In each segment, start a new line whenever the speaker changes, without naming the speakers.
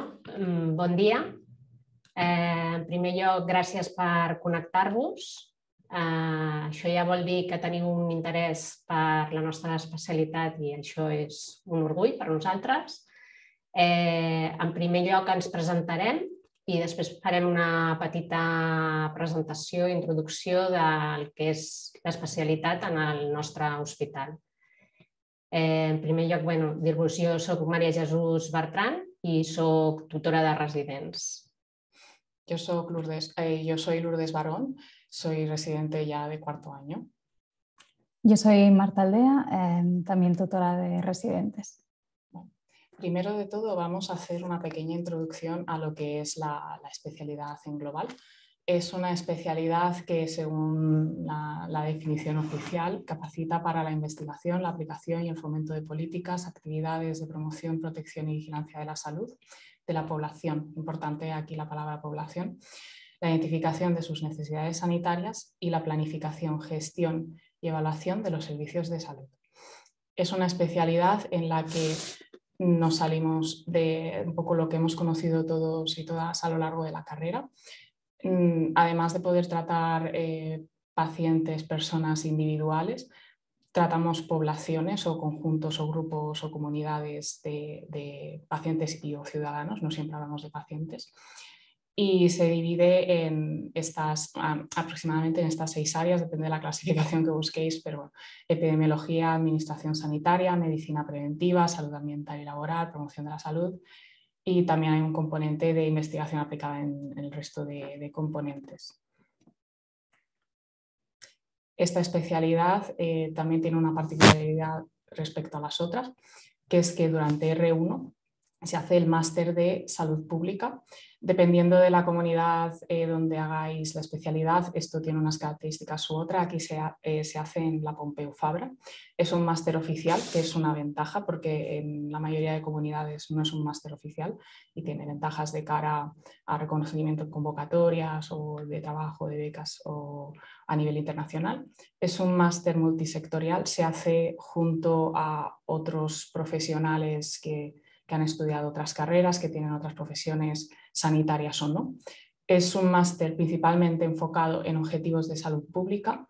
Mm, bon dia. Eh, en primer lloc, gràcies per connectar-vos. Eh, això ja vol dir que teniu un interès per la nostra especialitat i això és un orgull per nosaltres. Eh, en primer lloc ens presentarem i després farem una petita presentació, introducció del que és l'especialitat en el nostre hospital. Eh, en primer lloc, bueno, dir-vos, jo soc Maria Jesús Bertran i soc tutora de residents.
Yo soy Lourdes, eh, yo soy Lourdes Barón, soy residente ya de cuarto año.
Yo soy Marta Aldea, eh, también tutora de residentes.
Primero de todo vamos a hacer una pequeña introducción a lo que es la, especialidad en global. Es una especialidad que, según la, definición oficial, capacita para la investigación, la aplicación y el fomento de políticas, actividades de promoción, protección y vigilancia de la salud de la población, importante aquí la palabra población, la identificación de sus necesidades sanitarias y la planificación, gestión y evaluación de los servicios de salud. Es una especialidad en la que nos salimos de un poco lo que hemos conocido todos y todas a lo largo de la carrera, además de poder tratar eh, pacientes, personas individuales, tratamos poblaciones o conjuntos o grupos o comunidades de, pacientes y o ciudadanos, no siempre hablamos de pacientes, y se divide en estas, aproximadamente en estas seis áreas, depende de la clasificación que busquéis, pero epidemiología, administración sanitaria, medicina preventiva, salud ambiental y laboral, promoción de la salud, y también hay un componente de investigación aplicada en, el resto de componentes. Esta especialidad eh, también tiene una particularidad respecto a las otras, que es que durante R1 se hace el máster de salud pública. Dependiendo de la comunidad eh, donde hagáis la especialidad, esto tiene unas características u otra. Aquí se, eh, se hace en la Pompeu Fabra. Es un máster oficial, que es una ventaja porque en la mayoría de comunidades no es un máster oficial y tiene ventajas de cara a reconocimiento en convocatorias o de trabajo, de becas o a nivel internacional. Es un máster multisectorial, se hace junto a otros profesionales que que han estudiado otras carreras, que tienen otras profesiones sanitarias o no. Es un máster principalmente enfocado en objetivos de salud pública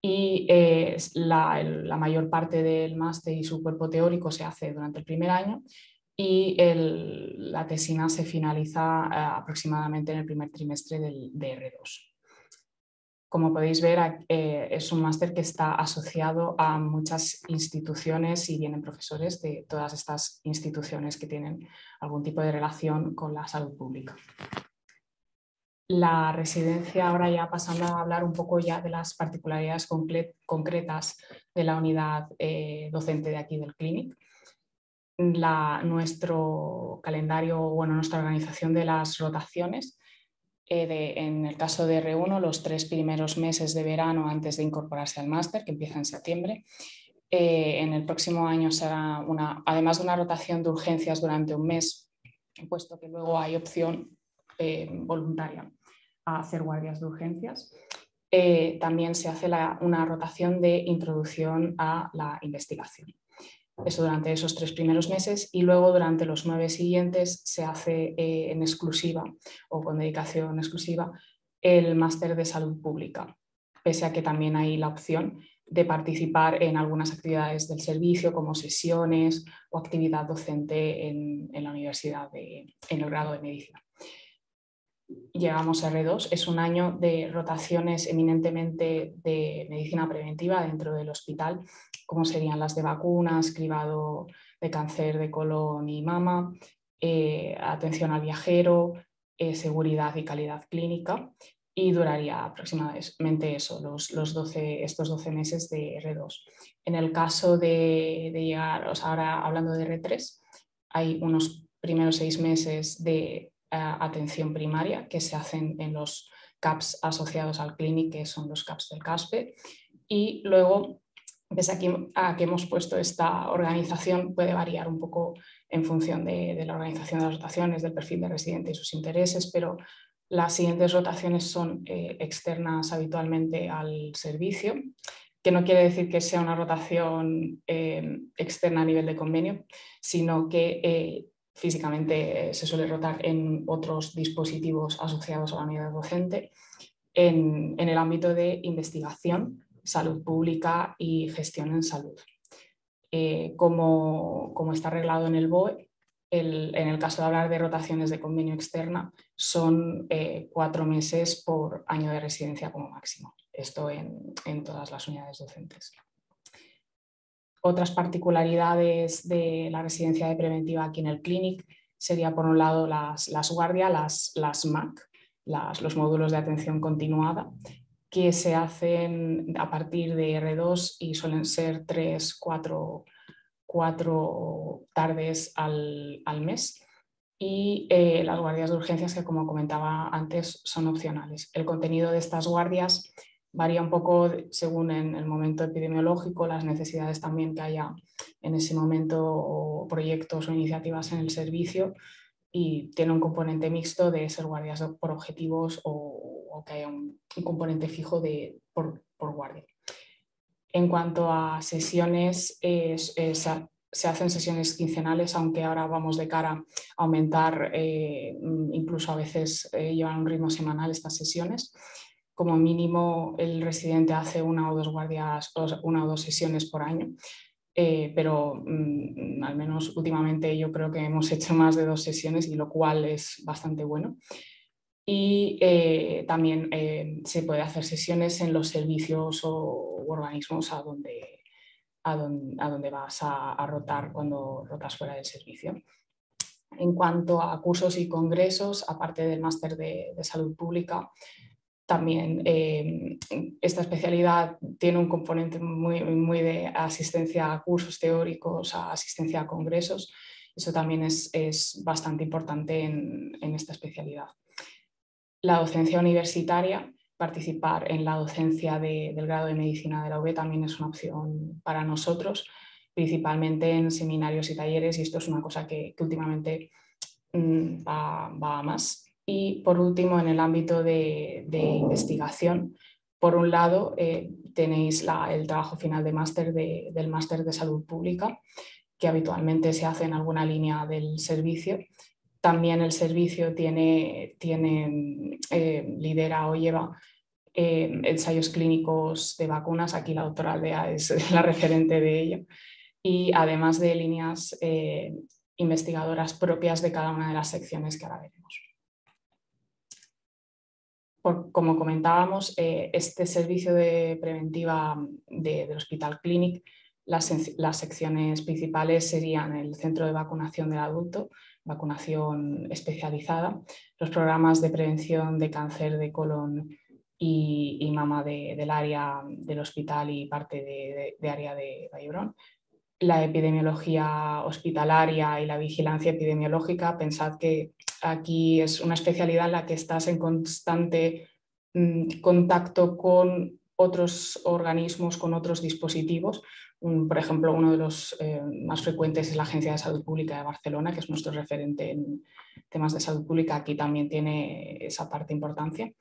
y eh, la, mayor parte del máster y su cuerpo teórico se hace durante el primer año y la tesina se finaliza eh, aproximadamente en el primer trimestre del, de R2. Como podéis ver, eh, es un máster que está asociado a muchas instituciones y vienen profesores de todas estas instituciones que tienen algún tipo de relación con la salud pública. La residencia, ahora ya pasando a hablar un poco ya de las particularidades concretas de la unidad eh, docente de aquí del Clinic. nuestro calendario, bueno, nuestra organización de las rotaciones eh, en el caso de R1, los tres primeros meses de verano antes de incorporarse al máster, que empieza en septiembre. Eh, en el próximo año será una, además de una rotación de urgencias durante un mes, puesto que luego hay opción eh, voluntaria a hacer guardias de urgencias. también se hace una rotación de introducción a la investigación eso durante esos tres primeros meses y luego durante los nueve siguientes se hace eh, en exclusiva o con dedicación exclusiva el máster de salud pública, pese a que también hay la opción de participar en algunas actividades del servicio como sesiones o actividad docente en, la universidad en el grado de medicina. Llegamos a R2, es un año de rotaciones eminentemente de medicina preventiva dentro del hospital como serían las de vacunas, cribado de cáncer de colon y mama, eh, atención al viajero, eh, seguridad y calidad clínica y duraría aproximadamente eso, los, los 12, estos 12 meses de R2. En el caso de, llegar, ahora hablando de R3, hay unos primeros seis meses de atención primaria que se hacen en los CAPS asociados al clinic, que son los CAPS del CASPE, y luego Pese a que hemos puesto esta organización, puede variar un poco en función de, la organización de las rotaciones, del perfil de residente y sus intereses, pero las siguientes rotaciones son eh, externas habitualmente al servicio, que no quiere decir que sea una rotación eh, externa a nivel de convenio, sino que eh, físicamente se suele rotar en otros dispositivos asociados a la unidad docente, en, el ámbito de investigación, salud pública y gestión en salud. como, como, está arreglado en el BOE, en el caso de hablar de rotaciones de convenio externa, son eh, cuatro meses por año de residencia como máximo. Esto en, todas las unidades docentes. Otras particularidades de la residencia de preventiva aquí en el Clinic sería, por un lado, las, las guardias, las, las MAC, los módulos de atención continuada, que se hacen a partir de R2 y suelen ser tres, cuatro cuatro tardes al, mes y eh, las guardias de urgencias que como comentaba antes son opcionales. El contenido de estas guardias varía un poco según en el momento epidemiológico, las necesidades también que haya en ese momento o proyectos o iniciativas en el servicio y tiene un componente mixto de ser guardias por objetivos o, que haya un, componente fijo de, por, por guardia. En cuanto a sesiones, se hacen sesiones quincenales, aunque ahora vamos de cara a aumentar, eh, incluso a veces eh, llevan un ritmo semanal estas sesiones. Como mínimo, el residente hace una o dos guardias, una o dos sesiones por año. Eh, pero mm, al menos últimamente yo creo que hemos hecho más de dos sesiones y lo cual es bastante bueno y eh, también eh, se puede hacer sesiones en los servicios o organismos a donde, a donde, vas a, rotar cuando rotas fuera del servicio. En cuanto a cursos y congresos, aparte del máster de, salud pública, también eh, esta especialidad tiene un componente muy, de asistencia a cursos teóricos, a asistencia a congresos. Eso también es, es bastante importante en, esta especialidad la docencia universitaria, participar en la docencia del grado de medicina de la UB también es una opción para nosotros, principalmente en seminarios y talleres, y esto es una cosa que, últimamente mm, va, más. Y por último, en el ámbito de, investigación, por un lado, eh, tenéis el trabajo final de máster del máster de salud pública, que habitualmente se hace en alguna línea del servicio también el servicio tiene, tiene eh, lidera o lleva eh, ensayos clínicos de vacunas. Aquí la doctora Aldea es la referente de ello. Y además de líneas investigadoras propias de cada una de las secciones que ahora veremos. Como comentábamos, este servicio de preventiva del Hospital Clinic, las, secciones principales serían el centro de vacunación del adulto, vacunación especializada, los programas de prevención de cáncer de colon y, mama del área del hospital y parte de, área de Vallebrón, la epidemiología hospitalaria y la vigilancia epidemiológica. Pensad que aquí es una especialidad en la que estás en constante mm, contacto con otros organismos, con otros dispositivos, por ejemplo, uno de los eh, más frecuentes es la Agencia de Salud Pública de Barcelona, que es nuestro referente en temas de salud pública. Aquí también tiene esa parte importancia.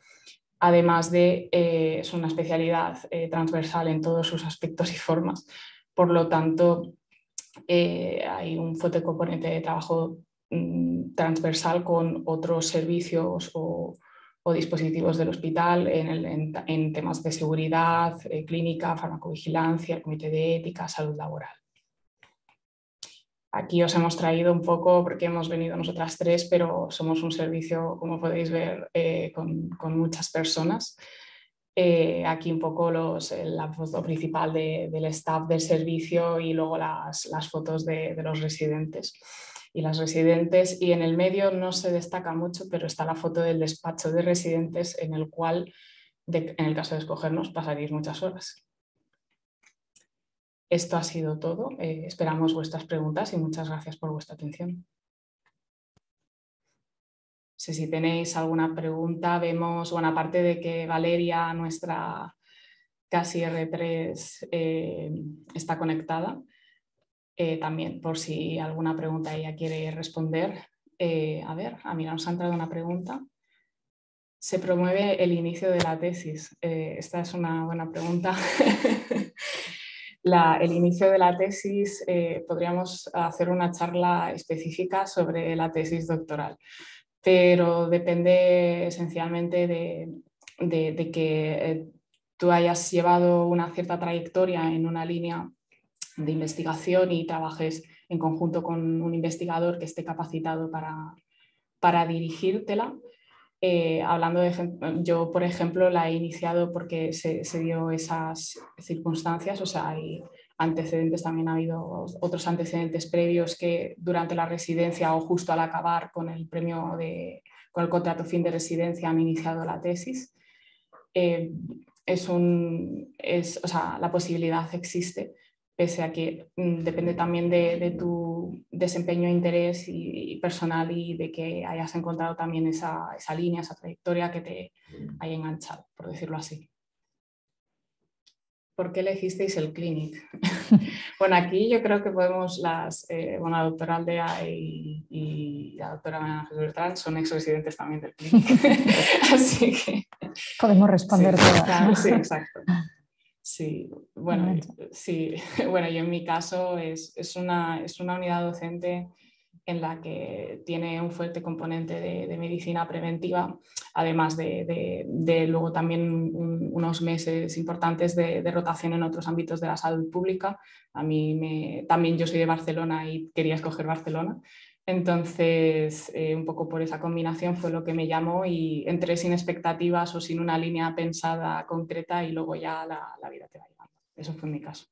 Además de, eh, es una especialidad eh, transversal en todos sus aspectos y formas. Por lo tanto, hay un fuerte componente de trabajo mm, transversal con otros servicios o o dispositivos del hospital en, temas de seguridad, eh, clínica, farmacovigilancia, el comité de ética, salud laboral. Aquí os hemos traído un poco, porque hemos venido nosotras tres, pero somos un servicio, como podéis ver, eh, con, muchas personas. Eh, aquí un poco los, la foto principal del staff del servicio y luego las, fotos de, de los residentes y las residentes y en el medio no se destaca mucho, pero está la foto del despacho de residentes en el cual, en el caso de escogernos, pasaréis muchas horas. Esto ha sido todo. Eh, esperamos vuestras preguntas y muchas gracias por vuestra atención. Si tenéis alguna pregunta, vemos, bueno, aparte de que Valeria, nuestra casi R3, eh, está conectada, eh, también por si alguna pregunta ella quiere responder. Eh, a ver, a mí nos ha entrado una pregunta. Se promueve el inicio de la tesis. Esta es una buena pregunta. el inicio de la tesis, podríamos hacer una charla específica sobre la tesis doctoral, pero depende esencialmente de, que eh, tú hayas llevado una cierta trayectoria en una línea de investigación y trabajes en conjunto con un investigador que esté capacitado para, para dirigírtela. Eh, hablando de yo, por ejemplo, la he iniciado porque se, se, dio esas circunstancias, o sea, antecedentes, también ha habido otros antecedentes previos que durante la residencia o justo al acabar con el premio de, con el contrato fin de residencia han iniciado la tesis. Eh, es un, es, o sea, la posibilidad existe, pese a que mm, depende también de, tu desempeño interés y, personal y de que hayas encontrado también esa, esa línea, esa trayectoria que te haya enganchado, por decirlo así. ¿Por qué elegisteis el clinic? bueno, aquí yo creo que podemos, las, eh, bueno, la doctora Aldea y, la doctora María Jesús son ex residentes también del clinic. Así que...
Podemos responder
sí, todas. sí, exacto. Sí, bueno, sí, bueno, yo en mi caso es, es, una, es una unidad docente en la que tiene un fuerte componente de, medicina preventiva, además de, luego también unos meses importantes de, rotación en otros ámbitos de la salud pública. A mí también yo soy de Barcelona y quería escoger Barcelona. Entonces, eh, un poco por esa combinación fue lo que me llamó y entré sin expectativas o sin una línea pensada concreta y luego ya la, la vida te va llevando. Eso fue mi caso.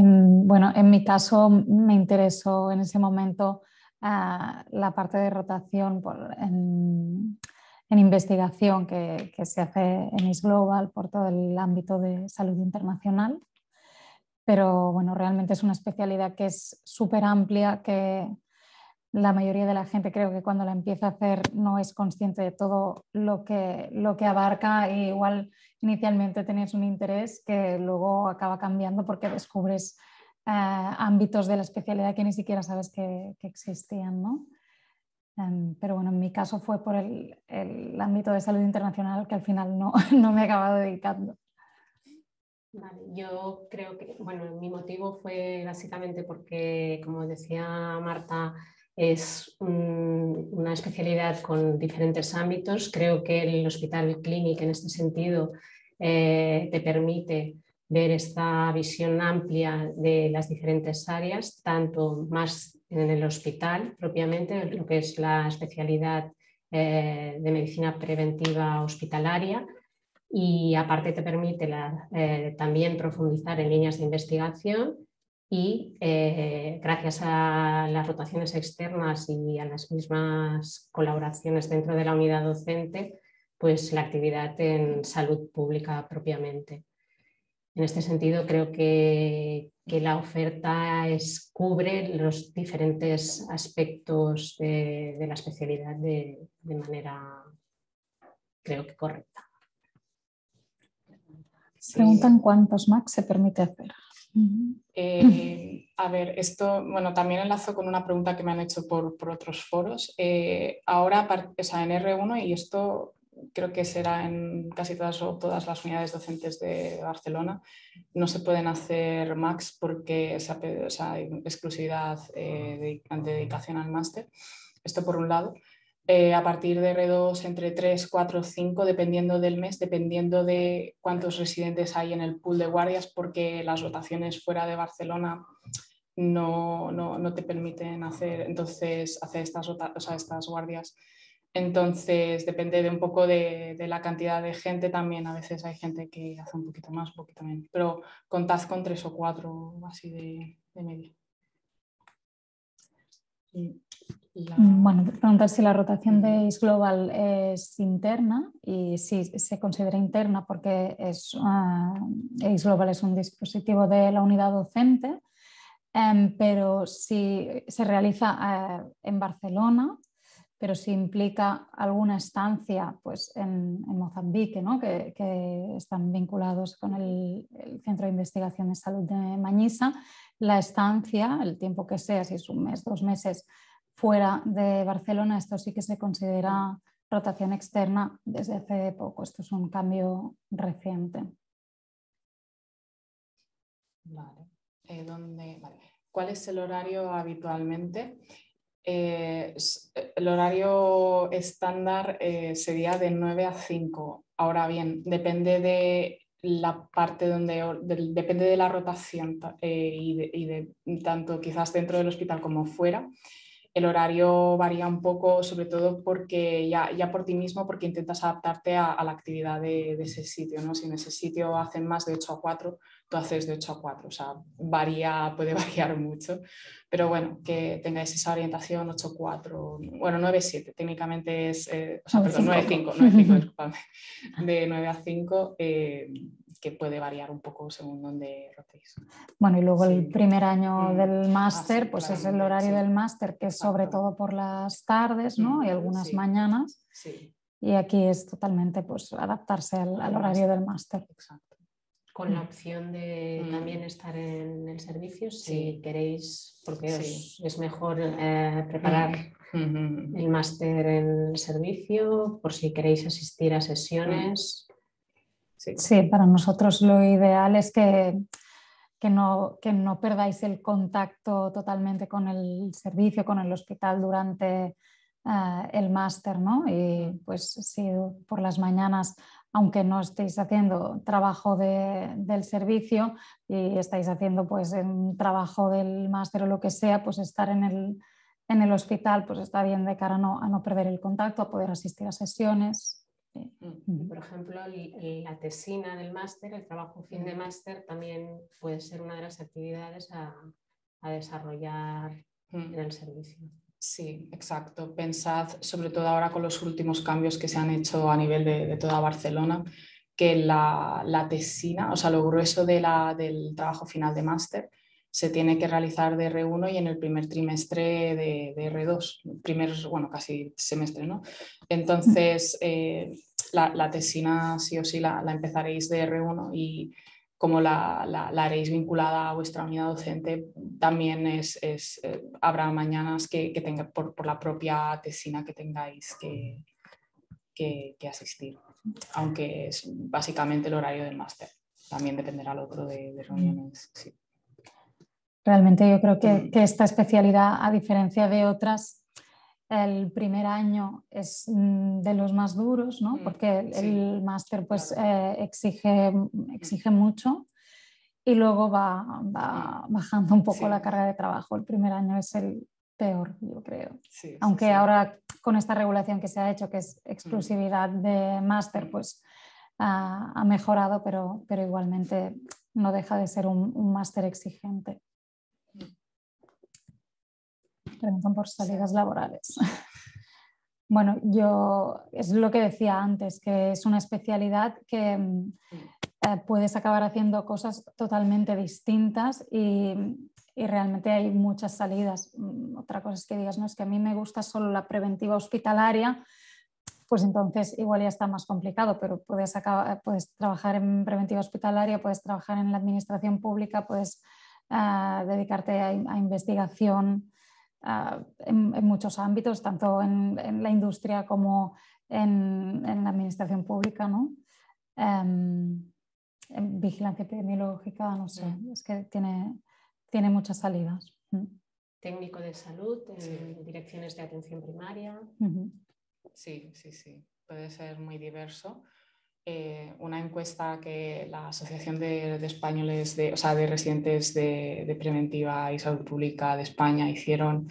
Bueno, en mi caso me interesó en ese momento ah, la parte de rotación en, investigación que, que, se hace en IS Global por todo el ámbito de salud internacional. Pero bueno, realmente es una especialidad que es súper amplia, que la mayoría de la gente creo que cuando la empieza a hacer no es consciente de todo lo que, lo que abarca. E igual inicialmente tenías un interés que luego acaba cambiando porque descubres eh, ámbitos de la especialidad que ni siquiera sabes que, existían. ¿no? Em, pero bueno, en mi caso fue por el, ámbito de salud internacional que al final no, no me he acabado dedicando.
Yo creo que, bueno, mi motivo fue básicamente porque, como decía Marta, es una especialidad con diferentes ámbitos. Creo que el Hospital Clínic en este sentido eh, te permite ver esta visión amplia de las diferentes áreas, tanto más en el hospital propiamente, lo que es la especialidad eh, de medicina preventiva hospitalaria, y aparte te permite eh, también profundizar en líneas de investigación y eh, gracias a las rotaciones externas y a las mismas colaboraciones dentro de la unidad docente, pues la actividad en salud pública propiamente. En este sentido, creo que, la oferta es, cubre los diferentes aspectos de, la especialidad de, de manera, creo que correcta.
Preguntan cuántos Max se permite hacer.
Eh, a ver, esto, bueno, también enlazo con una pregunta que me han hecho por, otros foros. Eh, ahora, o sea, en R1, y esto creo que será en casi todas, todas las unidades docentes de Barcelona, no se pueden hacer Max porque hay exclusividad eh, de, dedicación al máster. Esto por un lado. Eh, a partir de R2 entre 3, 4, 5, dependiendo del mes, dependiendo de cuántos residentes hay en el pool de guardias, porque las rotaciones fuera de Barcelona no, no, no te permiten hacer, entonces, hacer estas, o sea, estas guardias. Entonces, depende de un poco de, de, la cantidad de gente también. A veces hay gente que hace un poquito más, un poquito menos, pero contad con tres o cuatro así de, de media.
Mm, bueno, preguntar si la rotación de IS Global es interna y si se considera interna porque es, uh, Global es un dispositivo de la unidad docente, em, pero si se realiza eh, en Barcelona, pero si implica alguna estancia pues, en, Mozambique, ¿no? que, están vinculados con el, Centro de Investigación de Salud de Mañisa, la estancia, el tiempo que sea, si es un mes, dos meses, fuera de Barcelona, esto sí que se considera rotación externa desde hace poco. Esto es un cambio reciente.
Vale. Eh, ¿Cuál es el horario habitualmente? Eh, el horario estándar sería de 9 a 5. Ahora bien, depende de la parte donde depende de la rotación y, de, tanto quizás dentro del hospital como fuera el horario varía un poco, sobre todo porque ya, ya por ti mismo, porque intentas adaptarte a, la actividad de, ese sitio. ¿no? Si en ese sitio hacen más de 8 a 4, tú haces de 8 a 4. O sea, varía, puede variar mucho. Pero bueno, que tengáis esa orientación 8 a 4, bueno, 9 a 7. Técnicamente es, eh, o sea, perdón, 9 a 5, 9 a 5, disculpadme. De 9 a 5. Eh, que puede variar un poco según donde rotéis.
Bueno, y luego el primer año mm. del ah, máster, pues es el horario del máster, que es sobre todo por las tardes ¿no? y algunas mañanas. Y aquí es totalmente pues, adaptarse al, horario del máster.
Exacto. Con la mm. opción de mm. también estar en el servicio, si queréis, porque es mejor eh, preparar el máster en el servicio, por si queréis asistir a sesiones.
Sí. para nosotros lo ideal es que, que, no, que no perdáis el contacto totalmente con el servicio, con el hospital durante eh, el máster, ¿no? Y pues si por las mañanas, aunque no estéis haciendo trabajo del servicio y estáis haciendo pues un trabajo del máster o lo que sea, pues estar en el, en el hospital pues está bien de cara no, a no perder el contacto, a poder asistir a sesiones.
Mm. Por ejemplo, la tesina del máster, el trabajo fin de máster, también puede ser una de las actividades a, desarrollar en el servicio.
Sí, exacto. Pensad, sobre todo ahora con los últimos cambios que se han hecho a nivel de, toda Barcelona, que la, tesina, o sea, lo grueso de la, del trabajo final de máster, se tiene que realizar de R1 y en el primer trimestre de, R2, primer, bueno, casi semestre, ¿no? Entonces, eh, la, tesina sí o sí la, empezaréis de R1 y como la, haréis vinculada a vuestra unidad docente, también es, eh, habrá mañanas que, que tenga por, la propia tesina que tengáis que, que, asistir, aunque es básicamente el horario del máster. También dependerá el otro de, reuniones.
Realmente yo creo mm. que, esta especialidad, a diferencia de otras, el primer año es mm, de los más duros, ¿no? Mm, porque el, máster pues, eh, exige, exige mucho. Y luego va, bajando un poco la carga de trabajo. El primer año es el peor, yo creo. Aunque ahora con esta regulación que se ha hecho, que es exclusividad de máster, pues ha mejorado, pero, pero igualmente no deja de ser un máster exigente preguntan por salidas laborales. Bueno, yo es lo que decía antes, que es una especialidad que mm, eh, puedes acabar haciendo cosas totalmente distintas y, realmente hay muchas salidas. Mm, otra cosa es que digas, no, es que a mí me gusta solo la preventiva hospitalaria, pues entonces igual ya está más complicado, pero puedes, puedes trabajar en preventiva hospitalaria, puedes trabajar en la administración pública, puedes eh, dedicarte a investigación Ah, en, muchos ámbitos, tanto en, la industria como en, la administración pública, ¿no? Em, en vigilancia epidemiológica, no sé, es que tiene, tiene muchas salidas. Mm.
Técnico de salud, en direcciones de atención primaria.
Sí, sí, sí, puede ser muy diverso. Eh, una encuesta que la Asociación de, Españoles, de, o sea, de residentes de, preventiva y salud pública de España hicieron,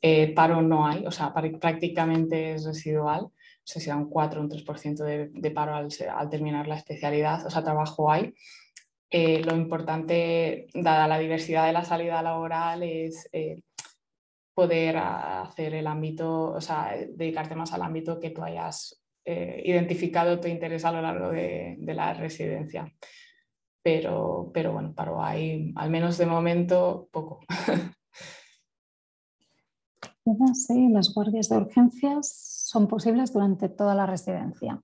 eh, paro no hay, o sea, prácticamente es residual, no sé si era un 4 o un 3% de, de, paro al, terminar la especialidad, o sea, trabajo hay. Eh, lo importante, dada la diversidad de la salida laboral, es poder hacer el ámbito, o sea, dedicarte más al ámbito que tú hayas eh, identificado tu interés a lo largo de, la residencia. Pero, pero bueno, paro hay, al menos de momento, poco.
Sí, las guardias de urgencias son posibles durante toda la residencia.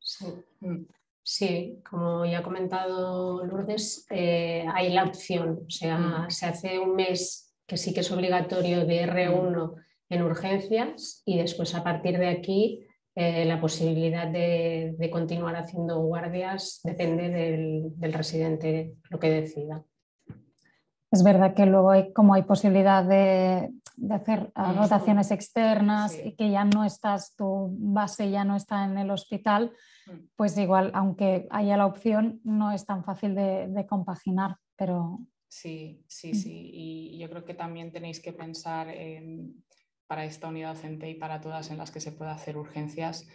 Sí, como ya ha comentado Lourdes, eh, hay la opción, o sea, mm. se hace un mes que sí que es obligatorio de R1 en urgencias y después a partir de aquí eh, la posibilidad de, continuar haciendo guardias depende del, residente, lo que decida.
es verdad que luego hay, como hay posibilidad de, hacer rotaciones externas y que ya no estás, tu base ya no está en el hospital, mm. pues igual, aunque haya la opción, no es tan fácil de, compaginar, pero...
Sí, sí, mm. sí. Y yo creo que también tenéis que pensar para esta unidad docente y para todas en las que se puede hacer urgencias,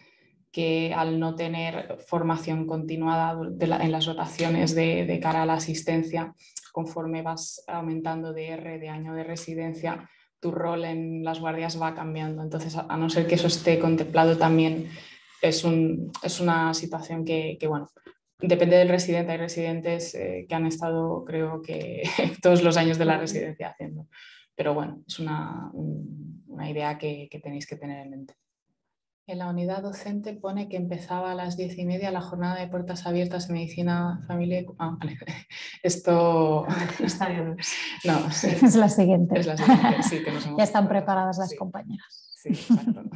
que al no tener formación continuada en las rotaciones de, cara a la asistencia, conforme vas aumentando de R, de año de residencia, tu rol en las guardias va cambiando. Entonces, a no ser que eso esté contemplado también, es, una situación que, bueno, depende del residente. Hay residentes eh, que han estado, creo que, todos los años de la residencia haciendo. Pero bueno, es una, idea que tenéis que tener en mente. En la unidad docente pone que empezaba a las diez y media la jornada de puertas abiertas en medicina familia. Ah, vale. Esto
está bien.
No, es la siguiente.
Es la siguiente, sí, que nos
Ya están preparadas las compañeras.
Sí, exacto.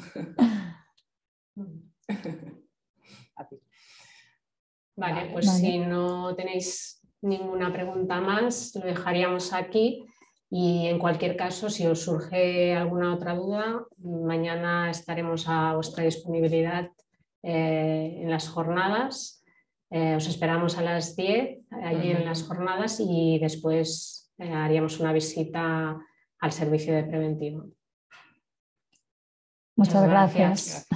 Vale, pues si no tenéis ninguna pregunta más, lo dejaríamos aquí. Y en cualquier caso, si os surge alguna otra duda, mañana estaremos a vuestra disponibilidad eh, en las jornadas. Eh, os esperamos a las 10 allí en las jornadas y después eh, haríamos una visita al servicio de preventivo.
Muchas, gracias.